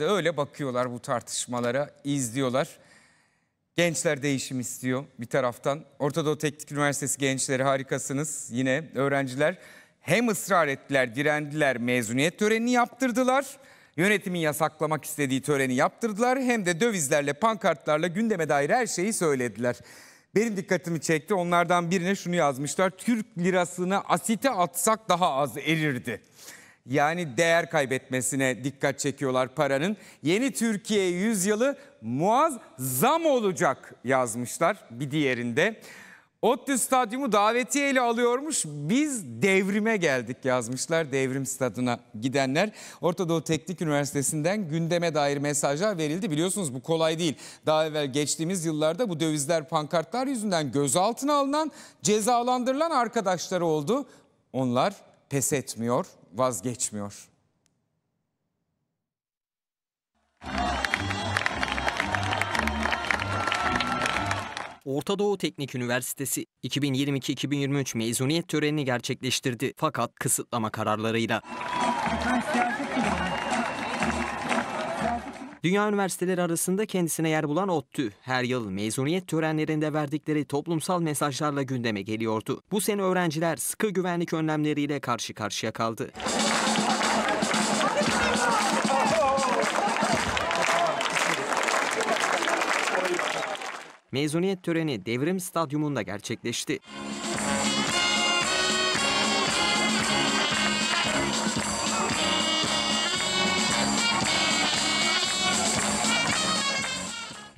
de öyle bakıyorlar bu tartışmalara, izliyorlar. Gençler değişim istiyor bir taraftan. Ortadoğu Teknik Üniversitesi gençleri harikasınız. Yine öğrenciler hem ısrar ettiler, direndiler, mezuniyet törenini yaptırdılar. Yönetimin yasaklamak istediği töreni yaptırdılar. Hem de dövizlerle, pankartlarla gündeme dair her şeyi söylediler. Benim dikkatimi çekti. Onlardan birine şunu yazmışlar. Türk lirasını asite atsak daha az erirdi. Yani değer kaybetmesine dikkat çekiyorlar paranın. Yeni Türkiye yüzyılı muazzam olacak yazmışlar bir diğerinde. ODTÜ stadyumu davetiyeyle alıyormuş. Biz devrime geldik yazmışlar. Devrim stadına gidenler. Orta Doğu Teknik Üniversitesi'nden gündeme dair mesajlar verildi. Biliyorsunuz bu kolay değil. Daha evvel geçtiğimiz yıllarda bu dövizler pankartlar yüzünden gözaltına alınan, cezalandırılan arkadaşları oldu. Onlar pes etmiyor, vazgeçmiyor. Orta Doğu Teknik Üniversitesi 2022-2023 mezuniyet törenini gerçekleştirdi fakat kısıtlama kararlarıyla. Dünya üniversiteleri arasında kendisine yer bulan ODTÜ her yıl mezuniyet törenlerinde verdikleri toplumsal mesajlarla gündeme geliyordu. Bu sene öğrenciler sıkı güvenlik önlemleriyle karşı karşıya kaldı. Mezuniyet töreni Devrim Stadyumunda gerçekleşti.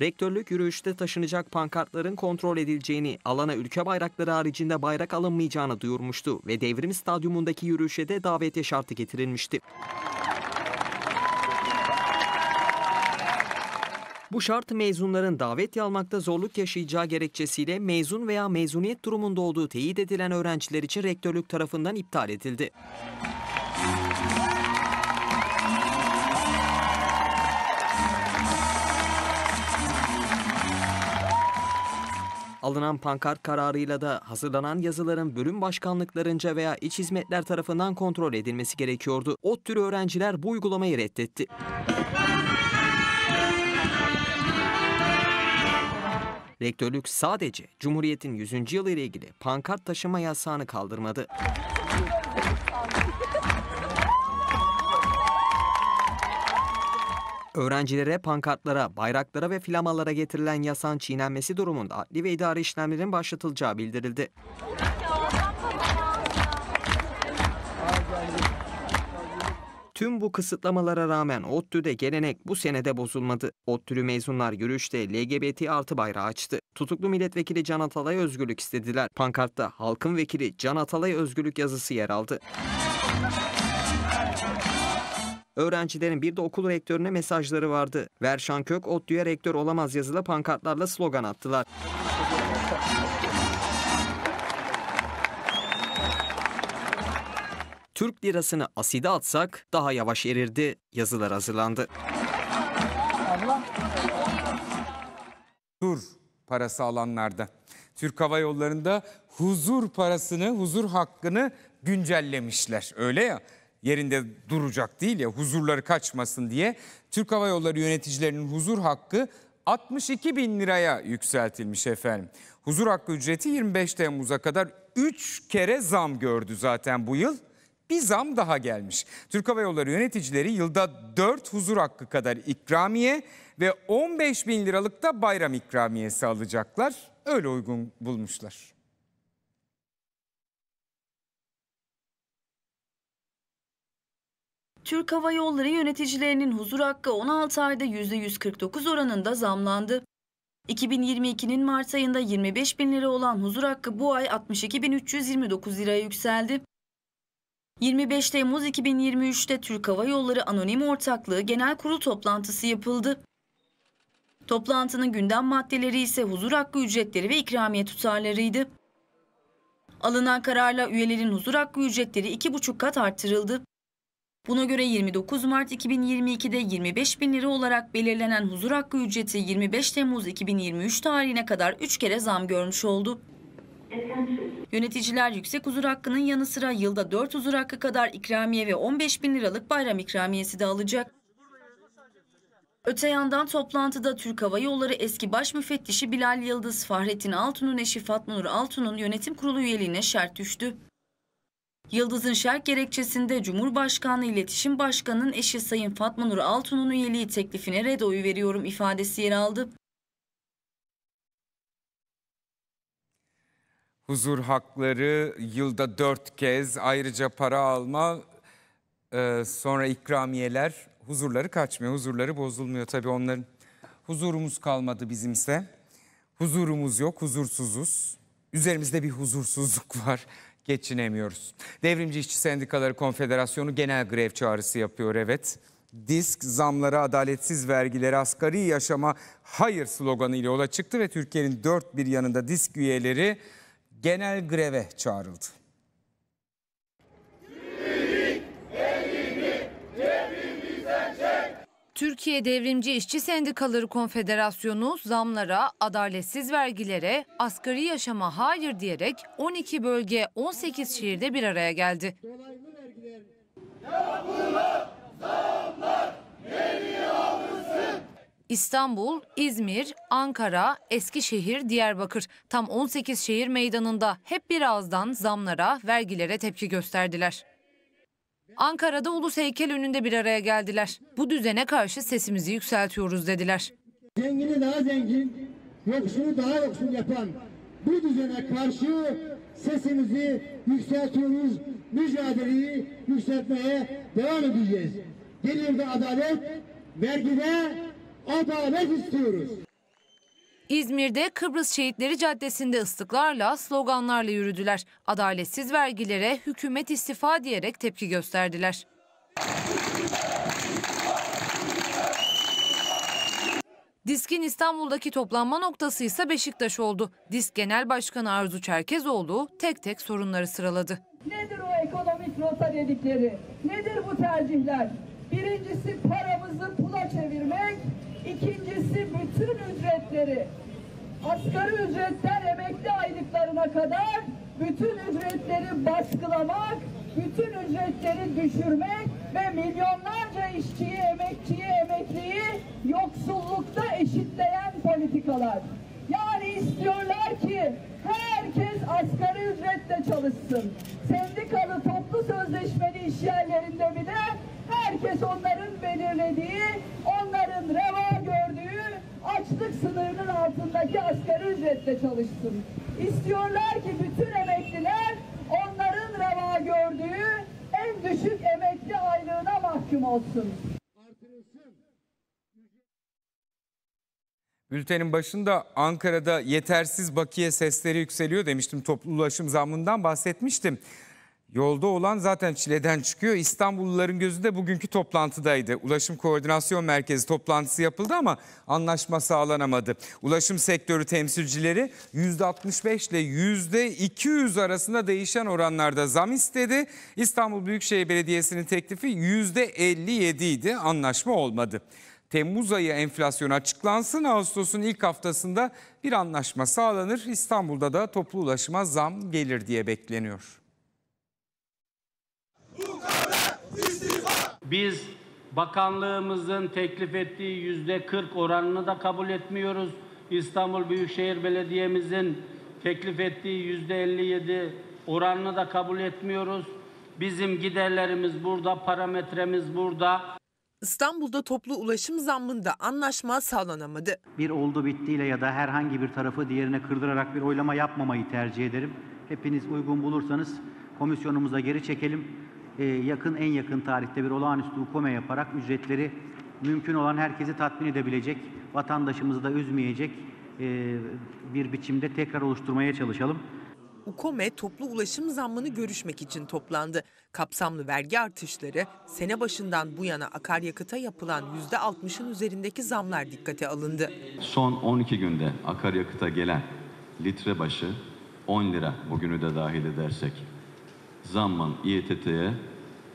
Rektörlük yürüyüşte taşınacak pankartların kontrol edileceğini, alana ülke bayrakları haricinde bayrak alınmayacağını duyurmuştu ve Devrim Stadyumundaki yürüyüşe de davetiye şartı getirilmişti. Bu şart mezunların davetiye almakta zorluk yaşayacağı gerekçesiyle mezun veya mezuniyet durumunda olduğu teyit edilen öğrenciler için rektörlük tarafından iptal edildi. Alınan pankart kararıyla da hazırlanan yazıların bölüm başkanlıklarınca veya iç hizmetler tarafından kontrol edilmesi gerekiyordu. O tür öğrenciler bu uygulamayı reddetti. Rektörlük sadece Cumhuriyet'in 100. yılı ile ilgili pankart taşıma yasağını kaldırmadı. Öğrencilere, pankartlara, bayraklara ve flamalara getirilen yasağın çiğnenmesi durumunda adli ve idari işlemlerin başlatılacağı bildirildi. Tüm bu kısıtlamalara rağmen ODTÜ'de gelenek bu senede bozulmadı. ODTÜ'lü mezunlar yürüyüşte LGBT artı bayrağı açtı. Tutuklu milletvekili Can Atalay özgürlük istediler. Pankartta halkın vekili Can Atalay özgürlük yazısı yer aldı. Öğrencilerin bir de okul rektörüne mesajları vardı. Verşan Kök, ODTÜ'ye rektör olamaz yazılı pankartlarla slogan attılar. Türk lirasını aside atsak daha yavaş erirdi yazılar hazırlandı. Huzur parası alanlarda. Türk Hava Yolları'nda huzur parasını, huzur hakkını güncellemişler. Öyle ya yerinde duracak değil ya huzurları kaçmasın diye. Türk Hava Yolları yöneticilerinin huzur hakkı 62 bin liraya yükseltilmiş efendim. Huzur hakkı ücreti 25 Temmuz'a kadar 3 kere zam gördü zaten bu yıl bir zam daha gelmiş. Türk Hava Yolları yöneticileri yılda 4 huzur hakkı kadar ikramiye ve 15 bin liralık da bayram ikramiyesi alacaklar. Öyle uygun bulmuşlar. Türk Hava Yolları yöneticilerinin huzur hakkı 16 ayda %149 oranında zamlandı. 2022'nin Mart ayında 25 bin lira olan huzur hakkı bu ay 62.329 liraya yükseldi. 25 Temmuz 2023'te Türk Hava Yolları Anonim Ortaklığı Genel Kurul toplantısı yapıldı. Toplantının gündem maddeleri ise huzur hakkı ücretleri ve ikramiye tutarlarıydı. Alınan kararla üyelerin huzur hakkı ücretleri 2,5 kat arttırıldı. Buna göre 29 Mart 2022'de 25 bin lira olarak belirlenen huzur hakkı ücreti 25 Temmuz 2023 tarihine kadar 3 kere zam görmüş oldu. Yöneticiler yüksek huzur hakkının yanı sıra yılda 4 huzur hakkı kadar ikramiye ve 15 bin liralık bayram ikramiyesi de alacak. Öte yandan toplantıda Türk Hava Yolları eski baş müfettişi Bilal Yıldız, Fahrettin Altun'un eşi Fatma Nur Altun'un yönetim kurulu üyeliğine şart düştü. Yıldız'ın şerh gerekçesinde Cumhurbaşkanı İletişim Başkanı'nın eşi Sayın Fatma Nur Altun'un üyeliği teklifine red oyu veriyorum ifadesi yer aldı. Huzur hakları yılda dört kez ayrıca para alma e, sonra ikramiyeler huzurları kaçmıyor. Huzurları bozulmuyor tabii onların. Huzurumuz kalmadı bizimse. Huzurumuz yok, huzursuzuz. Üzerimizde bir huzursuzluk var. Geçinemiyoruz. Devrimci İşçi Sendikaları Konfederasyonu genel grev çağrısı yapıyor evet. Disk zamlara, adaletsiz vergilere, asgari yaşama hayır sloganı ile yola çıktı ve Türkiye'nin dört bir yanında disk üyeleri genel greve çağrıldı. Türkiye Devrimci İşçi Sendikaları Konfederasyonu zamlara, adaletsiz vergilere, asgari yaşama hayır diyerek 12 bölge 18 şehirde bir araya geldi. İstanbul, İzmir, Ankara, Eskişehir, Diyarbakır tam 18 şehir meydanında hep bir ağızdan zamlara, vergilere tepki gösterdiler. Ankara'da ulus heykel önünde bir araya geldiler. Bu düzene karşı sesimizi yükseltiyoruz dediler. Zengini daha zengin, yoksulu daha yoksul yapan bu düzene karşı sesimizi yükseltiyoruz, mücadeleyi yükseltmeye devam edeceğiz. Gelirde adalet, vergide adalet istiyoruz. İzmir'de Kıbrıs Şehitleri Caddesi'nde ıslıklarla, sloganlarla yürüdüler. Adaletsiz vergilere hükümet istifa diyerek tepki gösterdiler. Disk'in İstanbul'daki toplanma noktası ise Beşiktaş oldu. Disk Genel Başkanı Arzu Çerkezoğlu tek tek sorunları sıraladı. Nedir o ekonomik rota dedikleri? Nedir bu tercihler? Birincisi paramızı ücretleri asgari ücretten emekli aylıklarına kadar bütün ücretleri baskılamak, bütün ücretleri düşürmek ve milyonlarca işçiyi, emekçiyi, emekliyi yoksullukta eşitleyen politikalar. Yani istiyorlar ki herkes asgari ücretle çalışsın. Sendikalı toplu sözleşmeli iş yerlerinde bile herkes onların belirlediği, onların reva gördüğü açlık sınırının altındaki asgari ücretle çalışsın. İstiyorlar ki bütün emekliler onların reva gördüğü en düşük emekli aylığına mahkum olsun. Bültenin başında Ankara'da yetersiz bakiye sesleri yükseliyor demiştim. Toplu ulaşım zammından bahsetmiştim. Yolda olan zaten çileden çıkıyor. İstanbulluların gözü de bugünkü toplantıdaydı. Ulaşım Koordinasyon Merkezi toplantısı yapıldı ama anlaşma sağlanamadı. Ulaşım sektörü temsilcileri %65 ile %200 arasında değişen oranlarda zam istedi. İstanbul Büyükşehir Belediyesi'nin teklifi %57 idi. Anlaşma olmadı. Temmuz ayı enflasyon açıklansın. Ağustos'un ilk haftasında bir anlaşma sağlanır. İstanbul'da da toplu ulaşıma zam gelir diye bekleniyor. Biz bakanlığımızın teklif ettiği yüzde 40 oranını da kabul etmiyoruz. İstanbul Büyükşehir Belediye'mizin teklif ettiği yüzde 57 oranını da kabul etmiyoruz. Bizim giderlerimiz burada, parametremiz burada. İstanbul'da toplu ulaşım zammında anlaşma sağlanamadı. bir oldu bittiyle ya da herhangi bir tarafı diğerine kırdırarak bir oylama yapmamayı tercih ederim. Hepiniz uygun bulursanız komisyonumuza geri çekelim. Ee, yakın en yakın tarihte bir olağanüstü hukome yaparak ücretleri mümkün olan herkesi tatmin edebilecek, vatandaşımızı da üzmeyecek e, bir biçimde tekrar oluşturmaya çalışalım. UKOME toplu ulaşım zammını görüşmek için toplandı. Kapsamlı vergi artışları, sene başından bu yana akaryakıta yapılan %60'ın üzerindeki zamlar dikkate alındı. Son 12 günde akaryakıta gelen litre başı 10 lira bugünü de dahil edersek zammın İETT'ye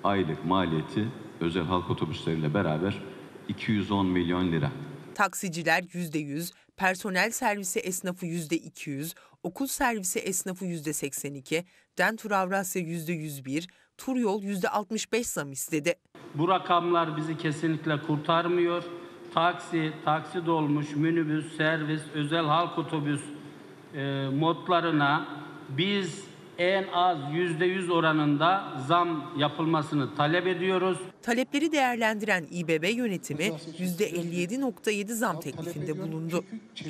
aylık maliyeti özel halk otobüsleriyle beraber 210 milyon lira. Taksiciler %100, personel servisi esnafı %200, okul servisi esnafı %82, Dentur Avrasya %101, Tur Yol %65 zam istedi. Bu rakamlar bizi kesinlikle kurtarmıyor. taksi, taksi dolmuş, minibüs, servis, özel halk otobüs e, modlarına biz en az %100 oranında zam yapılmasını talep ediyoruz. Talepleri değerlendiren İBB yönetimi %57.7 zam teklifinde bulundu.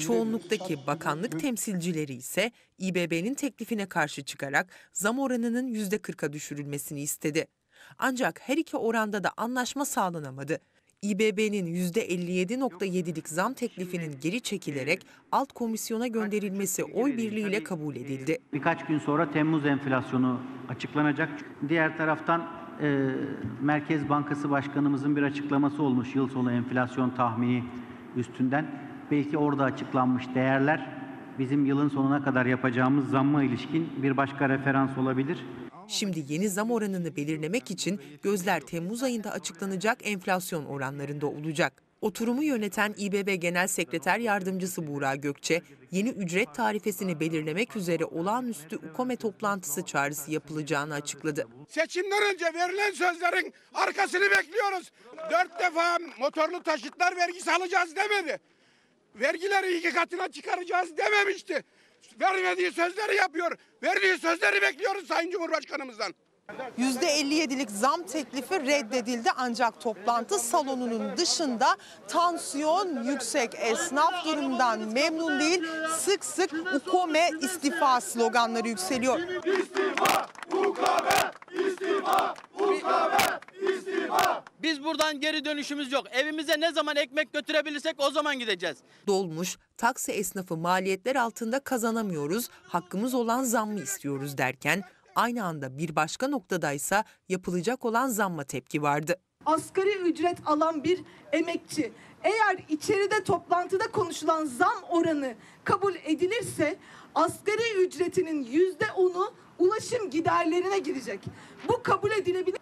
Çoğunluktaki bakanlık temsilcileri ise İBB'nin teklifine karşı çıkarak zam oranının %40'a düşürülmesini istedi. Ancak her iki oranda da anlaşma sağlanamadı. İBB'nin %57.7'lik zam teklifinin geri çekilerek alt komisyona gönderilmesi oy birliğiyle kabul edildi. Birkaç gün sonra Temmuz enflasyonu açıklanacak. Diğer taraftan e, Merkez Bankası Başkanımızın bir açıklaması olmuş yıl sonu enflasyon tahmini üstünden. Belki orada açıklanmış değerler bizim yılın sonuna kadar yapacağımız zamma ilişkin bir başka referans olabilir. Şimdi yeni zam oranını belirlemek için gözler Temmuz ayında açıklanacak enflasyon oranlarında olacak. Oturumu yöneten İBB Genel Sekreter Yardımcısı Buğra Gökçe, yeni ücret tarifesini belirlemek üzere olağanüstü UKOME toplantısı çağrısı yapılacağını açıkladı. Seçimden önce verilen sözlerin arkasını bekliyoruz. Dört defa motorlu taşıtlar vergisi alacağız demedi. Vergileri iki katına çıkaracağız dememişti. Vermediği sözleri yapıyor. Verdiği sözleri bekliyoruz Sayın Cumhurbaşkanımızdan. %57'lik zam teklifi reddedildi ancak toplantı salonunun dışında tansiyon yüksek esnaf durumdan memnun değil sık sık UKOME istifa sloganları yükseliyor. Biz buradan geri dönüşümüz yok. Evimize ne zaman ekmek götürebilirsek o zaman gideceğiz. Dolmuş, taksi esnafı maliyetler altında kazanamıyoruz, hakkımız olan zammı istiyoruz derken aynı anda bir başka noktadaysa yapılacak olan zamma tepki vardı. Asgari ücret alan bir emekçi eğer içeride toplantıda konuşulan zam oranı kabul edilirse asgari ücretinin yüzde onu ulaşım giderlerine gidecek. Bu kabul edilebilir.